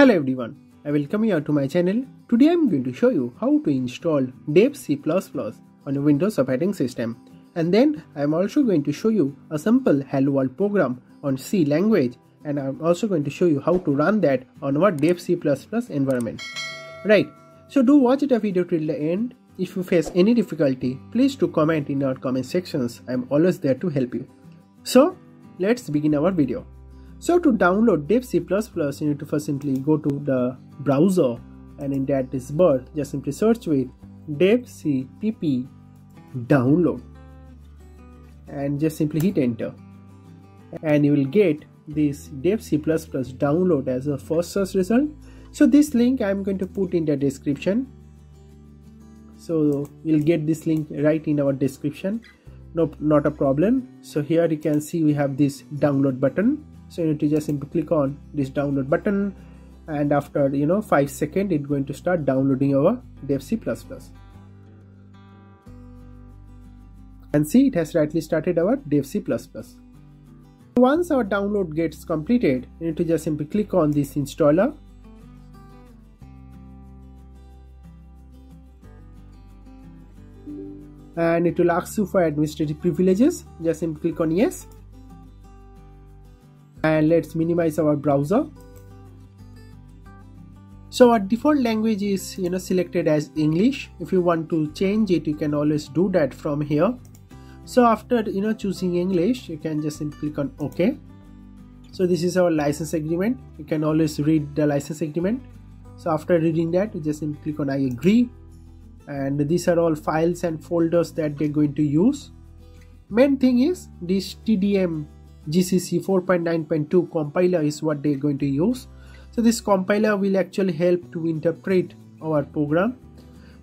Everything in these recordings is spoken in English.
Hello everyone, I welcome you to my channel. Today I am going to show you how to install Dev C++ on a Windows operating system. And then I am also going to show you a simple Hello World program on C language and I am also going to show you how to run that on our Dev C++ environment. Right, so do watch the video till the end. If you face any difficulty, please do comment in our comment sections. I am always there to help you. So let's begin our video. So to download Dev C++, you need to first simply go to the browser and in that is bird, just simply search with dev cpp download. And just simply hit enter. And you will get this dev c++ download as a first search result. So this link i'm going to put in the description. So you'll get this link right in our description. No not a problem. So here you can see we have this download button so you need to just simply click on this download button and after you know 5 seconds it's going to start downloading our dev c++ and see it has rightly started our dev c++ once our download gets completed you need to just simply click on this installer. And it will ask you for administrative privileges. Just simply click on yes and let's minimize our browser. So our default language is you know selected as english. If you want to change it you can always do that from here. So after you know choosing english you can just click on ok. So this is our license agreement. You can always read the license agreement. So after reading that you just click on i agree. And these are all files and folders that they're going to use. Main thing is this tdm gcc 4.9.2 compiler is what they're going to use. So this compiler will actually help to interpret our program.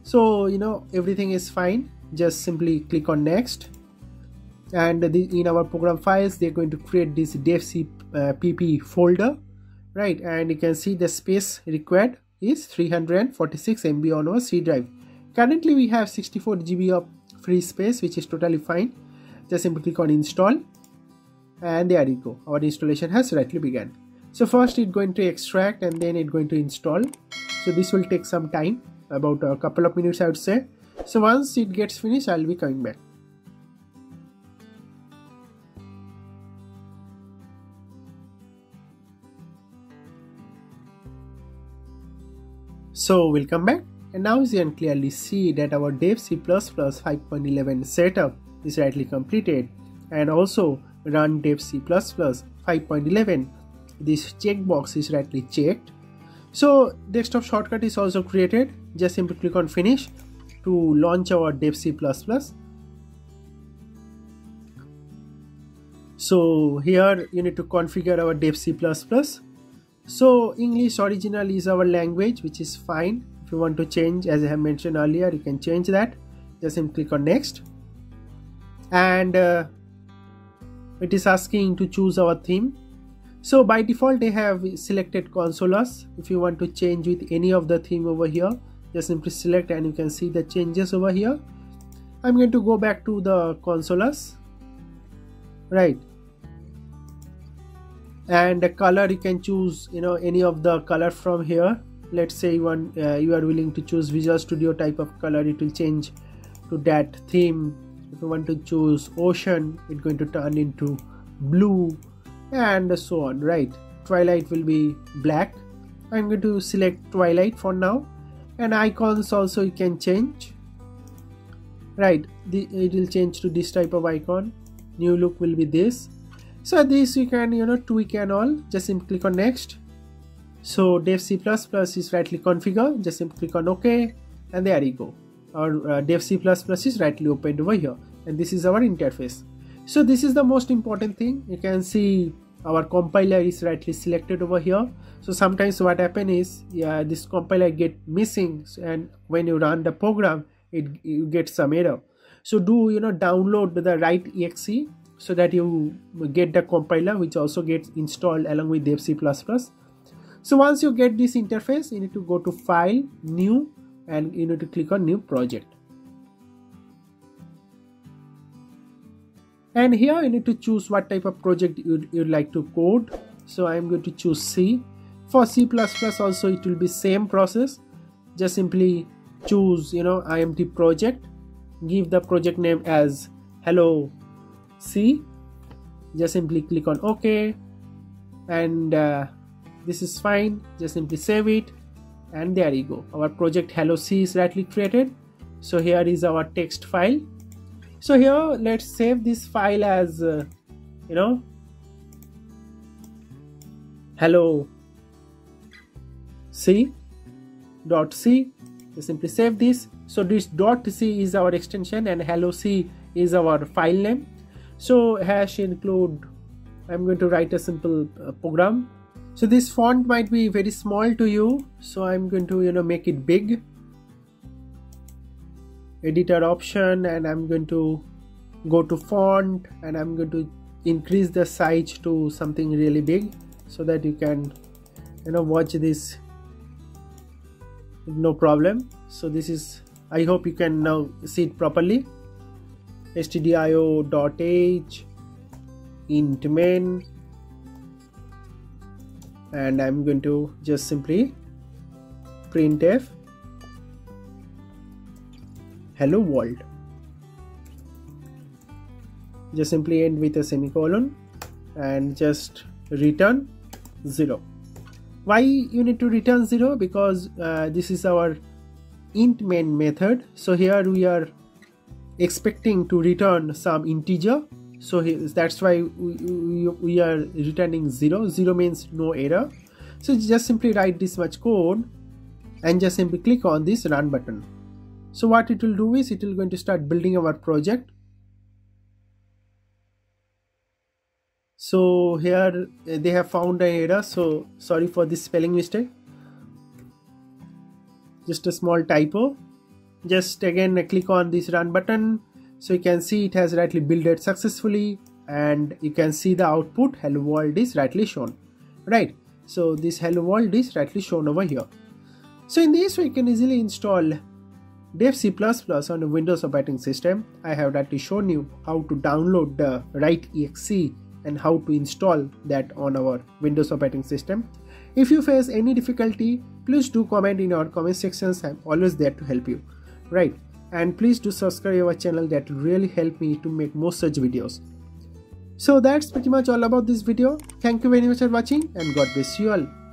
So you know everything is fine. Just simply click on next. And in our program files they're going to create this devc uh, pp folder right? And you can see the space required is 346 mb on our c drive. Currently we have 64 gb of free space which is totally fine. Just simply click on install and there you go. Our installation has rightly begun. So first it's going to extract and then it's going to install. So this will take some time about a couple of minutes i would say. So once it gets finished i'll be coming back. So we'll come back. And now you can clearly see that our dev c++ 5.11 setup is rightly completed. And also run dev c++ 5.11 this checkbox is rightly checked. So desktop shortcut is also created. Just simply click on finish to launch our dev c++ so here you need to configure our dev c++ so english original is our language which is fine. If you want to change as i have mentioned earlier you can change that. Just simply click on next. And uh, it is asking to choose our theme. So by default they have selected consolas. If you want to change with any of the theme over here just simply select and you can see the changes over here. I'm going to go back to the consolas. Right. And the color you can choose you know any of the color from here. Let's say want uh, you are willing to choose visual studio type of color. It will change to that theme if you want to choose ocean it's going to turn into blue and so on right? Twilight will be black. I'm going to select twilight for now. And icons also you can change. Right the, it will change to this type of icon. New look will be this. So this you can you know tweak and all. Just simply click on next. So dev c++ is rightly configured just simply click on ok. And there you go our uh, dev c++ is rightly opened over here. And this is our interface. So this is the most important thing. You can see our compiler is rightly selected over here. So sometimes what happen is yeah, this compiler get missing. And when you run the program it you get some error. So do you know download the right exe so that you get the compiler which also gets installed along with dev c++ so once you get this interface you need to go to file new and you need to click on new project. And here you need to choose what type of project you'd, you'd like to code. So i'm going to choose c. For c++ also it will be same process. Just simply choose you know empty project. Give the project name as hello c. Just simply click on ok. And uh, this is fine. Just simply save it and there you go. Our project hello c is rightly created. So here is our text file. So here let's save this file as uh, you know hello c dot c. So simply save this. So this dot c is our extension and hello c is our file name. So hash include i'm going to write a simple uh, program so this font might be very small to you. So i'm going to you know make it big. Editor option and I'm going to go to font and I'm going to increase the size to something really big so that you can you know watch this. No problem. So this is I hope you can now see it properly. Stdio.h int main and I'm going to just simply printf hello world. Just simply end with a semicolon and just return 0 why you need to return 0 because uh, this is our int main method. So here we are expecting to return some integer so that's why we, we, are returning 0 0 means no error. So just simply write this much code and just simply click on this run button. So what it will do is it will going to start building our project. So here they have found an error. So sorry for this spelling mistake. Just a small typo. Just again click on this run button so you can see it has rightly builded successfully and you can see the output hello world is rightly shown right so this hello world is rightly shown over here so in this way you can easily install Dev C++ on a Windows operating system, I have rightly shown you how to download the right exe and how to install that on our Windows operating system. If you face any difficulty, please do comment in our comment sections. I'm always there to help you. Right. And please do subscribe our channel that really help me to make more such videos. So that's pretty much all about this video. Thank you very much for watching and God bless you all.